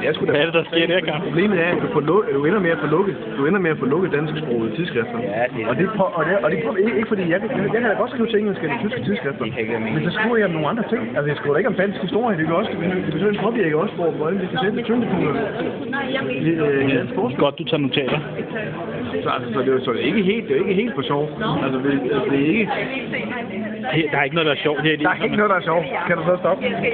Det er sgu da Hvad er det, der sker der, Karl? Problemet er, at du, får luk, du ender med at få lukket, du ender med at få lukket dansksprogede tidsskrifter. Ja, det er- og det, på, og det, og det er ikke, ikke fordi, jeg, jeg, jeg kan da godt skrive til engelsk eller tyske tidsskrifter. Men så skriver jeg om nogle andre ting. Altså, jeg skriver da ikke om dansk historie. Det kan også, det betyder en påvirke også, hvor, hvordan vi skal sætte tyngdepunkter. Det, øh. Godt, du tager notater. Så, altså, så, det, er så det er ikke helt, det er ikke helt for sjov. Altså, det, det er ikke, Der er ikke noget, der er sjovt her der er ikke noget, der er sjovt. Kan du så stoppe?